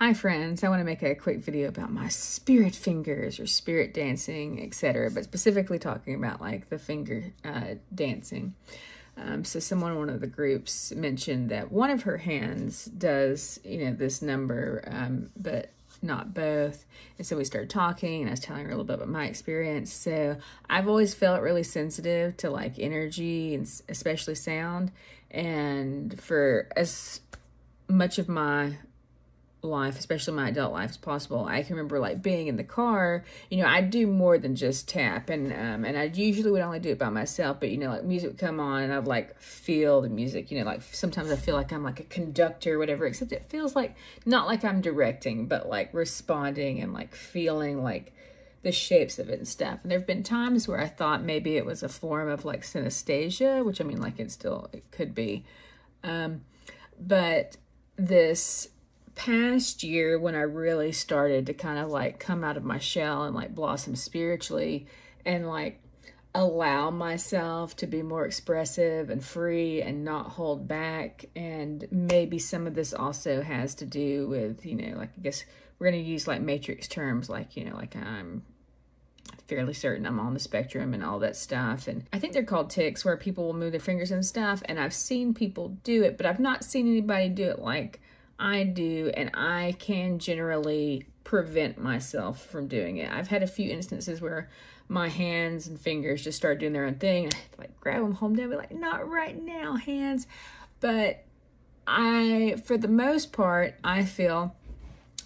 Hi friends, I want to make a quick video about my spirit fingers or spirit dancing, etc. But specifically talking about like the finger uh, dancing. Um, so someone in one of the groups mentioned that one of her hands does, you know, this number, um, but not both. And so we started talking and I was telling her a little bit about my experience. So I've always felt really sensitive to like energy and especially sound. And for as much of my life, especially my adult life, as possible. I can remember like being in the car. You know, I do more than just tap, and um, and I usually would only do it by myself. But you know, like music would come on, and I'd like feel the music. You know, like sometimes I feel like I'm like a conductor, or whatever. Except it feels like not like I'm directing, but like responding and like feeling like the shapes of it and stuff. And there have been times where I thought maybe it was a form of like synesthesia, which I mean, like it still it could be. Um, but this past year when I really started to kind of like come out of my shell and like blossom spiritually and like allow myself to be more expressive and free and not hold back. And maybe some of this also has to do with, you know, like I guess we're going to use like matrix terms, like, you know, like I'm fairly certain I'm on the spectrum and all that stuff. And I think they're called tics where people will move their fingers and stuff. And I've seen people do it, but I've not seen anybody do it like I do, and I can generally prevent myself from doing it. I've had a few instances where my hands and fingers just start doing their own thing. I like grab them, them down, be like, not right now, hands. But I, for the most part, I feel,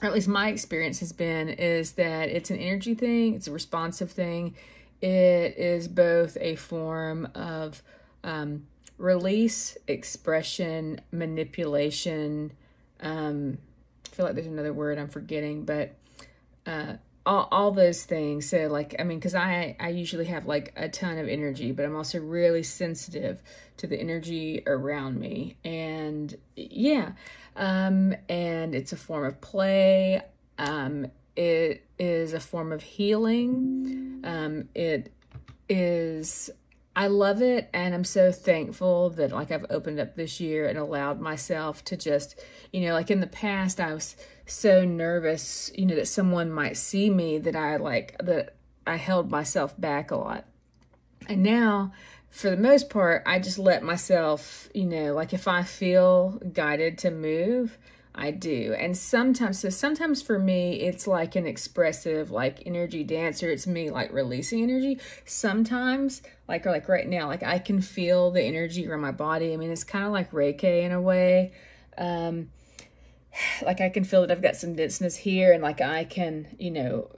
or at least my experience has been, is that it's an energy thing, it's a responsive thing. It is both a form of um, release, expression, manipulation, um, I feel like there's another word I'm forgetting, but uh, all, all those things. So like, I mean, cause I, I usually have like a ton of energy, but I'm also really sensitive to the energy around me. And yeah. Um, and it's a form of play. Um, it is a form of healing. Um, it is I love it and I'm so thankful that like I've opened up this year and allowed myself to just, you know, like in the past I was so nervous, you know, that someone might see me that I like that I held myself back a lot. And now for the most part, I just let myself, you know, like if I feel guided to move, I do. And sometimes, so sometimes for me, it's like an expressive, like energy dancer. It's me like releasing energy. Sometimes, like, or like right now, like I can feel the energy around my body. I mean, it's kind of like Reiki in a way. Um, like I can feel that I've got some denseness here and like I can, you know,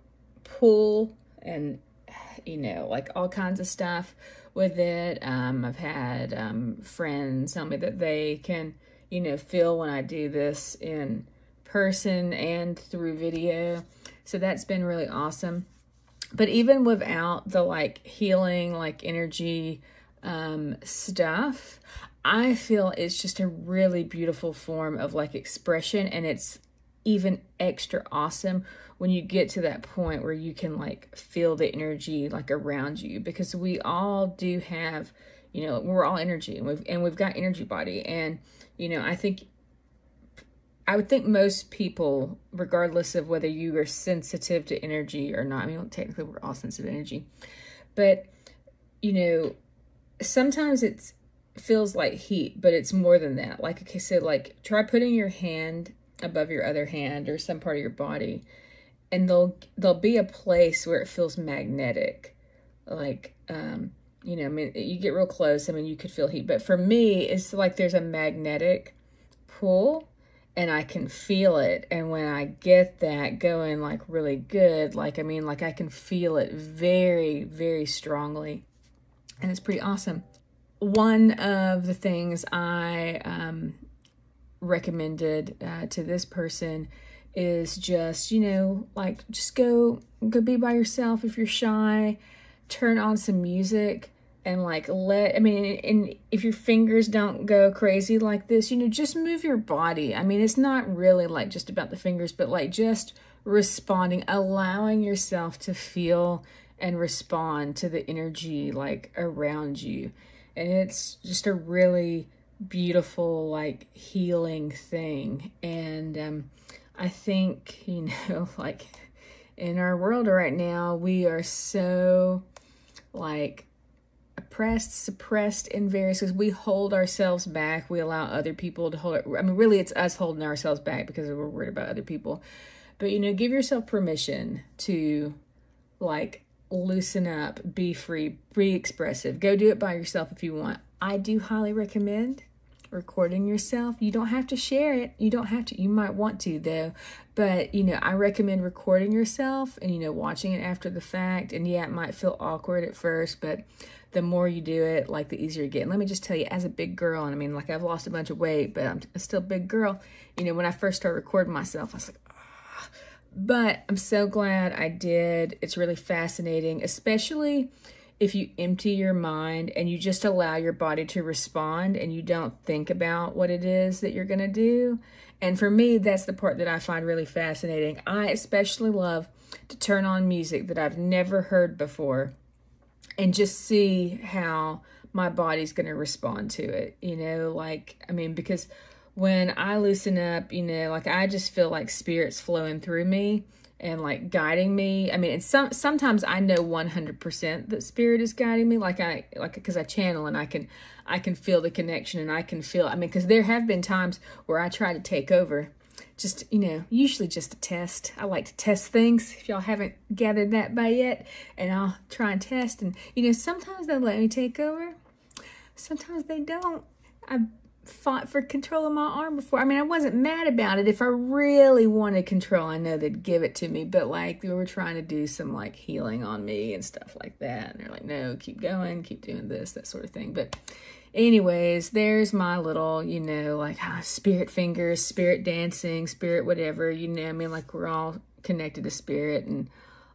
pull and, you know, like all kinds of stuff with it. Um, I've had um, friends tell me that they can, you know, feel when I do this in person and through video. So that's been really awesome. But even without the like healing, like energy um, stuff, I feel it's just a really beautiful form of like expression and it's even extra awesome when you get to that point where you can like feel the energy like around you because we all do have you know we're all energy and we've and we've got energy body. And you know i think i would think most people regardless of whether you are sensitive to energy or not i mean technically we're all sensitive to energy but you know sometimes it's feels like heat but it's more than that. Like i said like try putting your hand above your other hand or some part of your body and there'll there'll be a place where it feels magnetic. Like um you know, I mean, you get real close. I mean, you could feel heat, but for me, it's like there's a magnetic pull and I can feel it. And when I get that going like really good, like, I mean, like I can feel it very, very strongly. And it's pretty awesome. One of the things I um, recommended uh, to this person is just, you know, like just go, go be by yourself if you're shy, turn on some music and like let i mean and if your fingers don't go crazy like this you know just move your body. I mean it's not really like just about the fingers but like just responding allowing yourself to feel and respond to the energy like around you. And it's just a really beautiful like healing thing. And um I think, you know, like in our world right now, we are so like oppressed, suppressed in various because we hold ourselves back. We allow other people to hold it. I mean, really, it's us holding ourselves back because we're worried about other people. But you know, give yourself permission to like loosen up, be free, be expressive. Go do it by yourself if you want. I do highly recommend recording yourself. You don't have to share it. You don't have to. You might want to though. But, you know, I recommend recording yourself and, you know, watching it after the fact. And yeah, it might feel awkward at first, but the more you do it, like the easier you get. And let me just tell you, as a big girl, and I mean, like I've lost a bunch of weight, but I'm still a big girl. You know, when I first started recording myself, I was like, ah. But I'm so glad I did. It's really fascinating, especially if you empty your mind and you just allow your body to respond and you don't think about what it is that you're going to do. And for me, that's the part that I find really fascinating. I especially love to turn on music that I've never heard before and just see how my body's going to respond to it. You know, like, I mean, because when I loosen up, you know, like I just feel like spirits flowing through me and like guiding me. I mean, and some sometimes I know 100% that spirit is guiding me like I like cuz I channel and I can I can feel the connection and I can feel I mean cuz there have been times where I try to take over just, you know, usually just a test. I like to test things if y'all haven't gathered that by yet, and I'll try and test and you know, sometimes they let me take over. Sometimes they don't. I fought for control of my arm before. I mean, I wasn't mad about it. If I really wanted control, I know they'd give it to me. But like they were trying to do some like healing on me and stuff like that. And they're like, no, keep going, keep doing this, that sort of thing. But anyways, there's my little, you know, like ah, spirit fingers, spirit dancing, spirit whatever, you know, I mean, like we're all connected to spirit and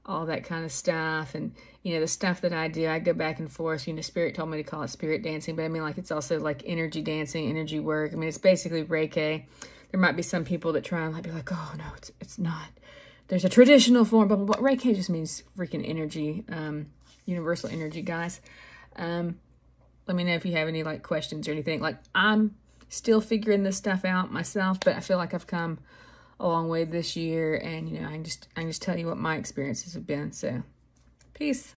all that kind of stuff. And, you know, the stuff that I do, I go back and forth. You know, Spirit told me to call it spirit dancing, but I mean, like, it's also like energy dancing, energy work. I mean, it's basically Reiki. There might be some people that try and like be like, oh, no, it's, it's not. There's a traditional form, blah, blah, blah. Reiki just means freaking energy, um, universal energy, guys. Um, let me know if you have any like questions or anything. Like, I'm still figuring this stuff out myself, but I feel like I've come a long way this year. And, you know, I just, I just tell you what my experiences have been. So peace.